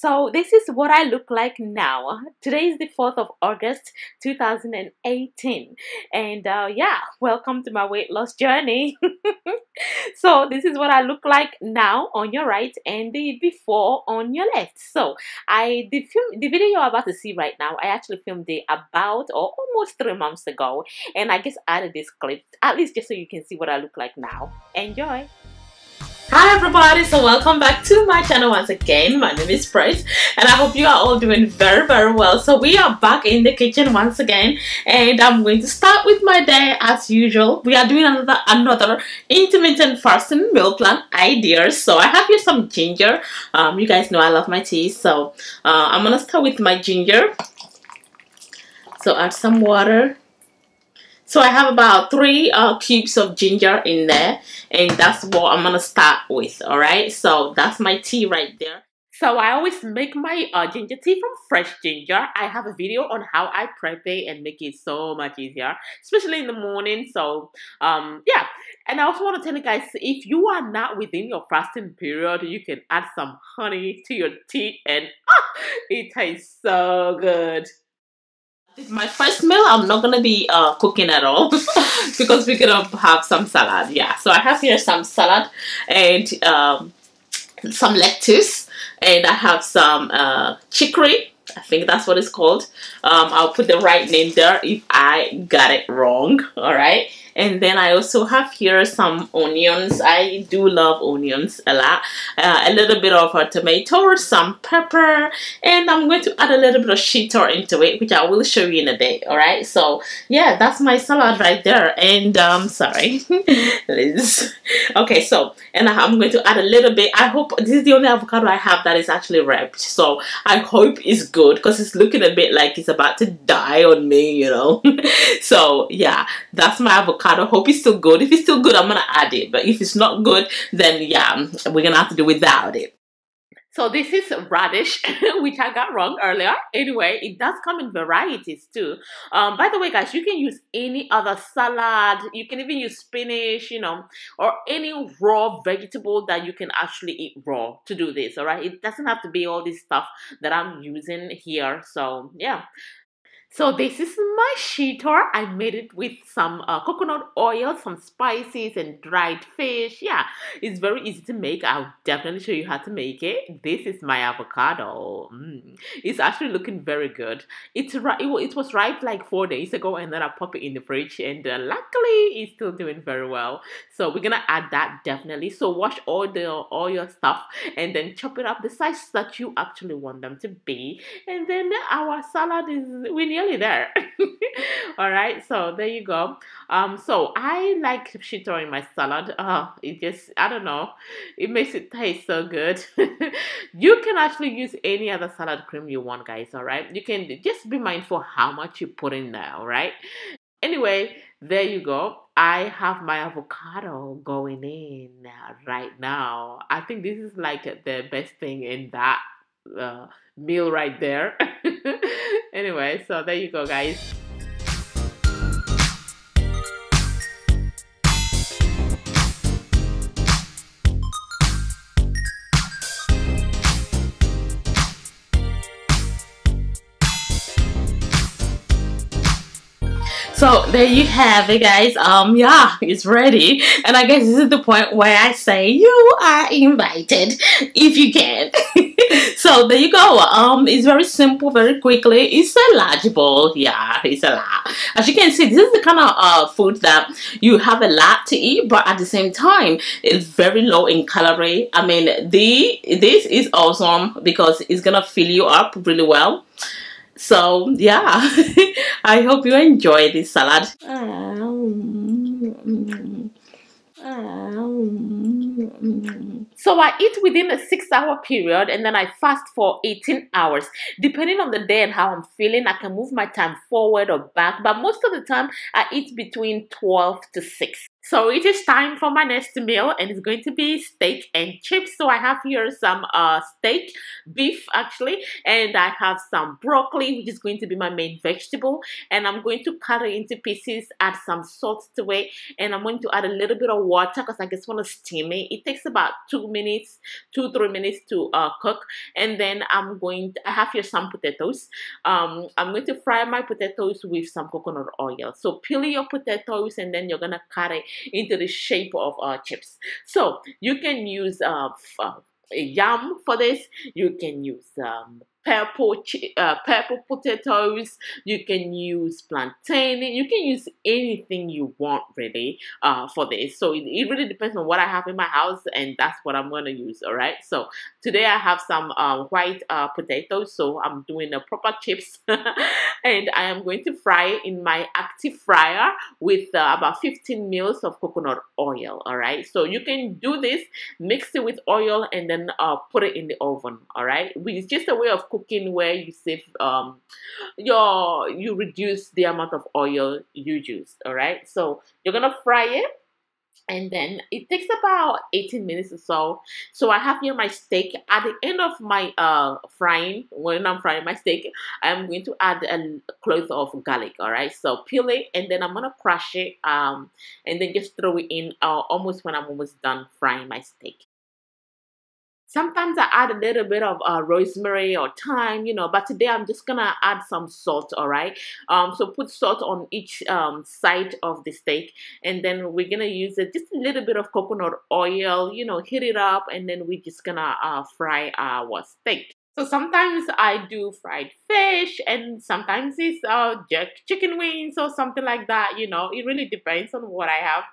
So this is what I look like now. Today is the 4th of August 2018 and uh, yeah, welcome to my weight loss journey. so this is what I look like now on your right and the before on your left. So I the film the video you're about to see right now, I actually filmed it about or almost three months ago and I just added this clip at least just so you can see what I look like now. Enjoy! Hi everybody, so welcome back to my channel once again. My name is Praise and I hope you are all doing very very well. So we are back in the kitchen once again and I'm going to start with my day as usual. We are doing another another intermittent fasting meal plan ideas. So I have here some ginger. Um, you guys know I love my tea so uh, I'm gonna start with my ginger. So add some water so I have about three uh, cubes of ginger in there and that's what I'm gonna start with, alright? So that's my tea right there. So I always make my uh, ginger tea from fresh ginger. I have a video on how I prep it and make it so much easier, especially in the morning. So um, yeah, and I also want to tell you guys, if you are not within your fasting period, you can add some honey to your tea and ah, it tastes so good my first meal i'm not gonna be uh, cooking at all because we're gonna have some salad yeah so i have here some salad and um, some lettuce and i have some uh, chicory I think that's what it's called. Um, I'll put the right name there if I got it wrong. All right and then I also have here some onions. I do love onions a lot. Uh, a little bit of a tomato some pepper. And I'm going to add a little bit of shitor into it which I will show you in a bit alright? So yeah that's my salad right there. And um sorry. Liz. Okay so and I'm going to add a little bit. I hope this is the only avocado I have that is actually wrapped so I hope it's good because it's looking a bit like it's about to die on me you know? So yeah that's my avocado avocado. Hope it's still good. If it's still good, I'm gonna add it. But if it's not good, then yeah, we're gonna have to do without it. So this is radish, which I got wrong earlier. Anyway, it does come in varieties too. Um, by the way, guys, you can use any other salad. You can even use spinach, you know, or any raw vegetable that you can actually eat raw to do this, all right? It doesn't have to be all this stuff that I'm using here. So, yeah. So this is my shitor. I made it with some uh, coconut oil, some spices and dried fish. Yeah, it's very easy to make. I'll definitely show you how to make it. This is my avocado. Mm. It's actually looking very good. It's it, it was ripe like four days ago and then I pop it in the fridge and uh, luckily it's still doing very well. So we're gonna add that definitely. So wash all the all your stuff and then chop it up the size that you actually want them to be. And then our salad is we need there. All right, so there you go. Um, so I like shitor in my salad. Uh, it just I don't know, it makes it taste so good. you can actually use any other salad cream you want, guys. All right, you can just be mindful how much you put in there. All right. Anyway, there you go. I have my avocado going in right now. I think this is like the best thing in that uh, meal right there. anyway, so there you go, guys. So there you have it guys. Um yeah, it's ready. And I guess this is the point where I say you are invited if you can. so there you go. Um it's very simple, very quickly. It's a large bowl. Yeah, it's a lot. As you can see, this is the kind of uh, food that you have a lot to eat, but at the same time, it's very low in calorie. I mean, the this is awesome because it's gonna fill you up really well so yeah i hope you enjoy this salad so I eat within a six hour period and then I fast for 18 hours. Depending on the day and how I'm feeling, I can move my time forward or back. But most of the time, I eat between 12 to 6. So it is time for my next meal and it's going to be steak and chips. So I have here some uh, steak, beef actually, and I have some broccoli which is going to be my main vegetable and I'm going to cut it into pieces, add some salt to it and I'm going to add a little bit of water because I just want to steam it. It takes about two minutes, two, three minutes to uh, cook and then I'm going to, I have here some potatoes. Um, I'm going to fry my potatoes with some coconut oil. So peel your potatoes and then you're going to cut it into the shape of uh, chips. So you can use uh, uh, yam for this. You can use um, purple uh, purple potatoes. You can use plantain. You can use anything you want really uh, for this. So it, it, really depends on what I have in my house and that's what I'm going to use all right so today I have some uh, white uh, potatoes so I'm doing a proper chips. And I am going to fry in my active fryer with uh, about 15 mils of coconut oil all right so you can do this mix it with oil and then uh, put it in the oven all right it's just a way of cooking where you save um your you reduce the amount of oil you use all right so you're gonna fry it and then it takes about 18 minutes or so. So i have here my steak. At the end of my uh frying when i'm frying my steak i'm going to add a clove of garlic all right so peel it and then i'm gonna crush it um and then just throw it in uh, almost when i'm almost done frying my steak Sometimes I add a little bit of uh, rosemary or thyme, you know, but today I'm just gonna add some salt, all right? Um, so put salt on each um, side of the steak, and then we're gonna use just a little bit of coconut oil, you know, heat it up, and then we're just gonna uh, fry our steak. So sometimes I do fried fish and sometimes it's uh, chicken wings or something like that. You know, it really depends on what I have.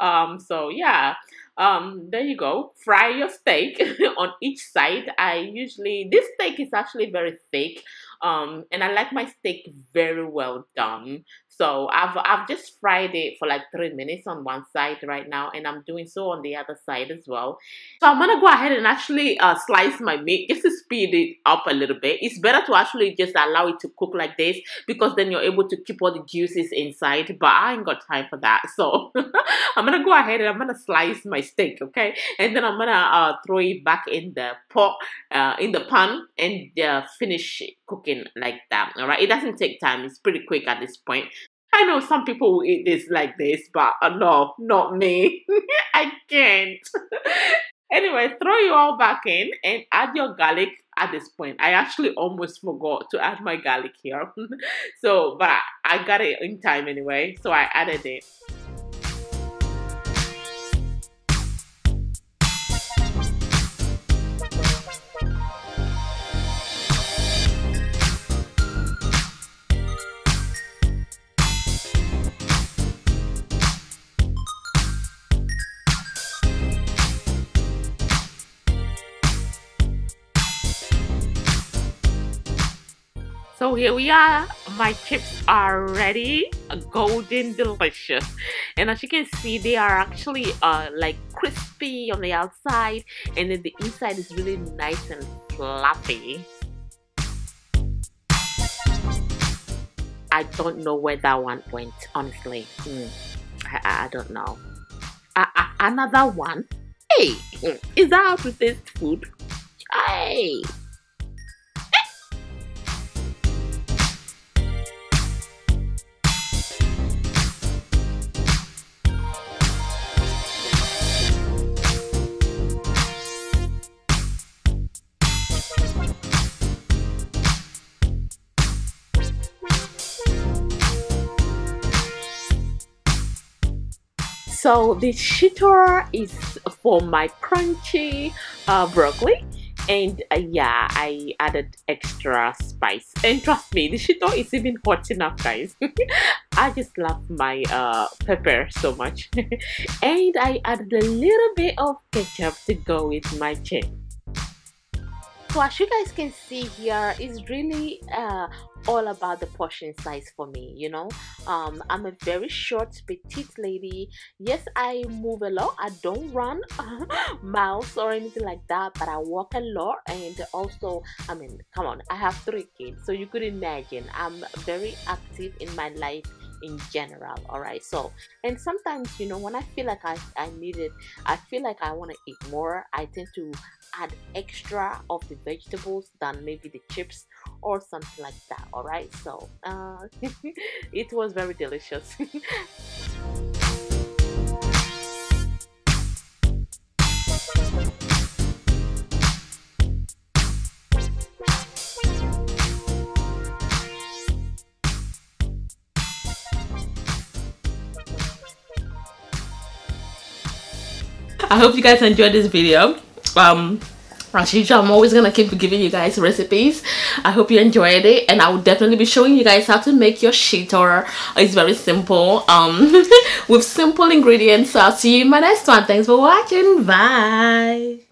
Um, so yeah, um, there you go. Fry your steak on each side. I usually, this steak is actually very thick. Um, and I like my steak very well done. So I've I've just fried it for like three minutes on one side right now, and I'm doing so on the other side as well. So I'm gonna go ahead and actually uh, slice my meat just to speed it up a little bit. It's better to actually just allow it to cook like this because then you're able to keep all the juices inside. But I ain't got time for that, so I'm gonna go ahead and I'm gonna slice my steak, okay? And then I'm gonna uh, throw it back in the pot, uh, in the pan, and uh, finish cooking like that. All right, it doesn't take time. It's pretty quick at this point. I know some people will eat this like this, but uh, no, not me. I can't. anyway, throw you all back in and add your garlic at this point. I actually almost forgot to add my garlic here. so, but I got it in time anyway, so I added it. So here we are. My chips are ready, golden delicious. And as you can see, they are actually uh, like crispy on the outside and then the inside is really nice and fluffy. I don't know where that one went, honestly. Mm, I, I, don't know. Uh, uh, another one? Hey, is that how to taste food? Hey! So the shitor is for my crunchy uh, broccoli. And uh, yeah I added extra spice. And trust me the shitor is even hot enough guys. I just love my uh, pepper so much. And I added a little bit of ketchup to go with my chip. So as you guys can see here is really uh, all about the portion size for me you know? Um, i'm a very short petite lady. Yes i move a lot. I don't run miles or anything like that but i walk a lot. And also i mean come on i have three kids so you could imagine i'm very active in my life in general all right so and sometimes you know when i feel like i, I need it i feel like i want to eat more i tend to add extra of the vegetables than maybe the chips or something like that all right so uh, it was very delicious I hope you guys enjoyed this video. Um, as usual i'm always gonna keep giving you guys recipes. I hope you enjoyed it and i will definitely be showing you guys how to make your shitor it's very simple. Um with simple ingredients. So i'll see you in my next one. Thanks for watching. Bye